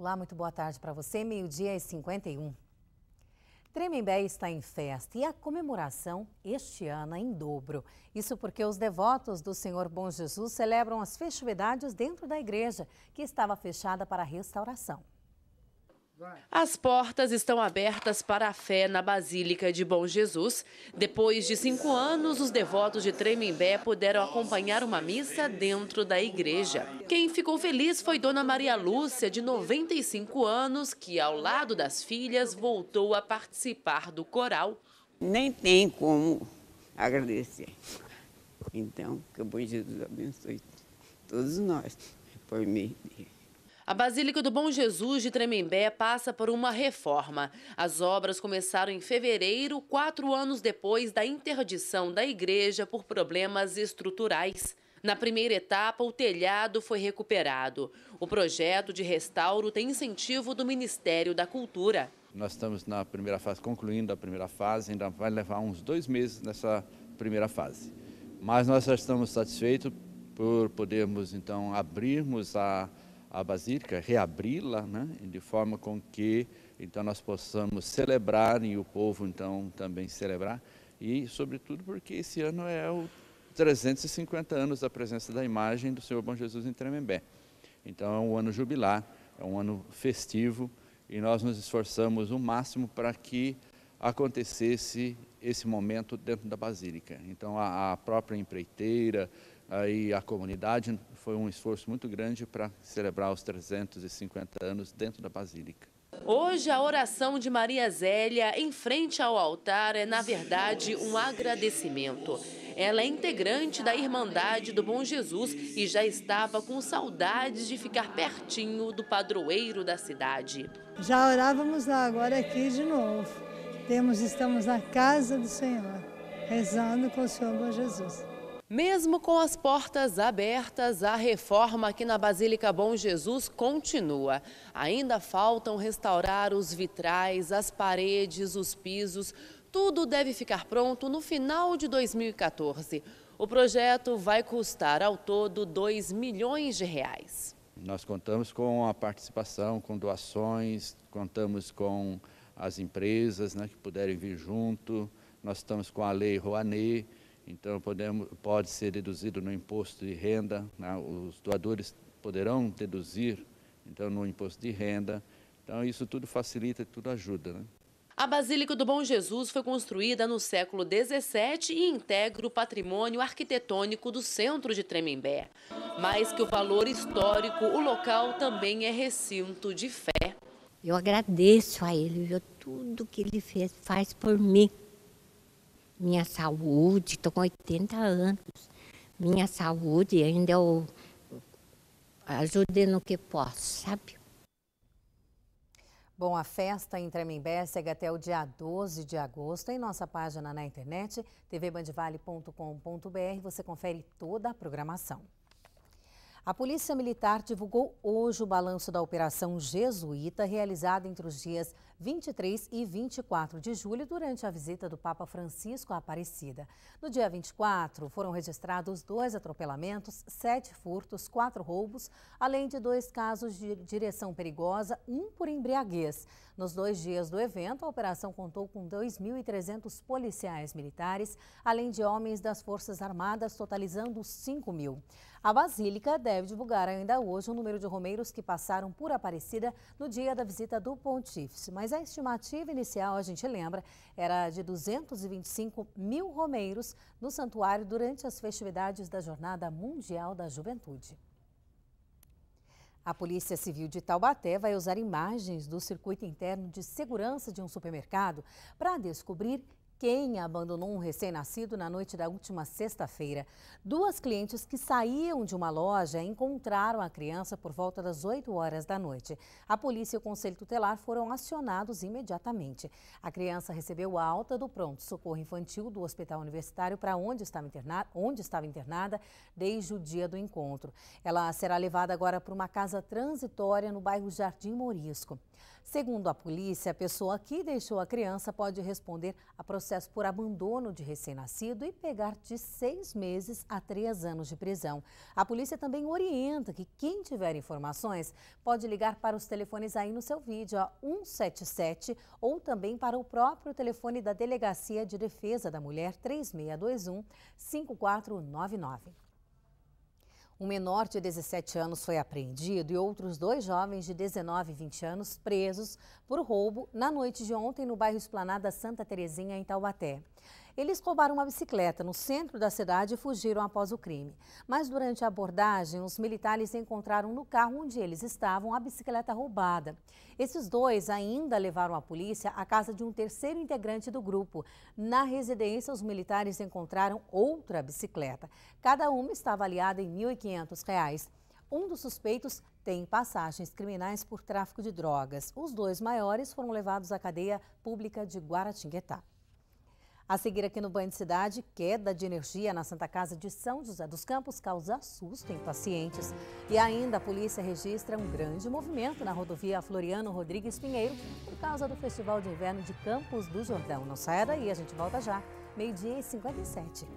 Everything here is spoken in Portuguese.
Olá, muito boa tarde para você. Meio-dia e 51. Tremembé está em festa e a comemoração este ano é em dobro. Isso porque os devotos do Senhor Bom Jesus celebram as festividades dentro da igreja, que estava fechada para restauração. As portas estão abertas para a fé na Basílica de Bom Jesus. Depois de cinco anos, os devotos de Tremembé puderam acompanhar uma missa dentro da igreja. Quem ficou feliz foi Dona Maria Lúcia, de 95 anos, que, ao lado das filhas, voltou a participar do coral. Nem tem como agradecer. Então, que o Bom Jesus abençoe todos nós, por mim. A Basílica do Bom Jesus de Tremembé passa por uma reforma. As obras começaram em fevereiro, quatro anos depois da interdição da igreja por problemas estruturais. Na primeira etapa, o telhado foi recuperado. O projeto de restauro tem incentivo do Ministério da Cultura. Nós estamos na primeira fase, concluindo a primeira fase, ainda vai levar uns dois meses nessa primeira fase. Mas nós já estamos satisfeitos por podermos, então, abrirmos a a basílica, reabri-la, né, de forma com que então nós possamos celebrar e o povo então também celebrar e sobretudo porque esse ano é o 350 anos da presença da imagem do Senhor Bom Jesus em Tremembé. Então é um ano jubilar, é um ano festivo e nós nos esforçamos o máximo para que acontecesse esse momento dentro da Basílica. Então a, a própria empreiteira, aí a comunidade foi um esforço muito grande para celebrar os 350 anos dentro da Basílica. Hoje, a oração de Maria Zélia em frente ao altar é, na verdade, um agradecimento. Ela é integrante da Irmandade do Bom Jesus e já estava com saudades de ficar pertinho do padroeiro da cidade. Já orávamos lá, agora aqui de novo. Temos, estamos na casa do Senhor, rezando com o Senhor Bom Jesus. Mesmo com as portas abertas, a reforma aqui na Basílica Bom Jesus continua. Ainda faltam restaurar os vitrais, as paredes, os pisos. Tudo deve ficar pronto no final de 2014. O projeto vai custar ao todo 2 milhões de reais. Nós contamos com a participação, com doações, contamos com as empresas né, que puderem vir junto. Nós estamos com a Lei Rouanet então, podemos, pode ser deduzido no imposto de renda, né? os doadores poderão deduzir então, no imposto de renda. Então, isso tudo facilita, tudo ajuda. Né? A Basílica do Bom Jesus foi construída no século XVII e integra o patrimônio arquitetônico do centro de Tremembé. Mais que o valor histórico, o local também é recinto de fé. Eu agradeço a ele, viu, tudo que ele fez, faz por mim minha saúde, estou com 80 anos. Minha saúde ainda eu ajude no que posso, sabe? Bom, a festa em Tremembé segue até o dia 12 de agosto. Em nossa página na internet, tvbandivale.com.br, você confere toda a programação. A Polícia Militar divulgou hoje o balanço da Operação Jesuíta, realizada entre os dias 23 e 24 de julho, durante a visita do Papa Francisco à Aparecida. No dia 24, foram registrados dois atropelamentos, sete furtos, quatro roubos, além de dois casos de direção perigosa, um por embriaguez. Nos dois dias do evento, a operação contou com 2.300 policiais militares, além de homens das Forças Armadas, totalizando 5 mil. A Basílica deve divulgar ainda hoje o número de romeiros que passaram por Aparecida no dia da visita do Pontífice. Mas a estimativa inicial, a gente lembra, era de 225 mil romeiros no santuário durante as festividades da Jornada Mundial da Juventude. A Polícia Civil de Taubaté vai usar imagens do circuito interno de segurança de um supermercado para descobrir quem abandonou um recém-nascido na noite da última sexta-feira. Duas clientes que saíam de uma loja encontraram a criança por volta das 8 horas da noite. A polícia e o conselho tutelar foram acionados imediatamente. A criança recebeu alta do pronto-socorro infantil do Hospital Universitário para onde onde estava internada desde o dia do encontro. Ela será levada agora para uma casa transitória no bairro Jardim Morisco. Segundo a polícia, a pessoa que deixou a criança pode responder a processo por abandono de recém-nascido e pegar de seis meses a três anos de prisão. A polícia também orienta que quem tiver informações pode ligar para os telefones aí no seu vídeo, a 177, ou também para o próprio telefone da Delegacia de Defesa da Mulher 3621 5499. Um menor de 17 anos foi apreendido e outros dois jovens de 19 e 20 anos presos por roubo na noite de ontem no bairro Esplanada Santa Terezinha, em Taubaté. Eles roubaram uma bicicleta no centro da cidade e fugiram após o crime. Mas durante a abordagem, os militares encontraram no carro onde eles estavam a bicicleta roubada. Esses dois ainda levaram a polícia à casa de um terceiro integrante do grupo. Na residência, os militares encontraram outra bicicleta. Cada uma está avaliada em R$ 1.500. Um dos suspeitos tem passagens criminais por tráfico de drogas. Os dois maiores foram levados à cadeia pública de Guaratinguetá. A seguir aqui no Banho de Cidade, queda de energia na Santa Casa de São José dos Campos causa susto em pacientes. E ainda a polícia registra um grande movimento na rodovia Floriano Rodrigues Pinheiro por causa do Festival de Inverno de Campos do Jordão. Não saia daí, a gente volta já, meio-dia e 57.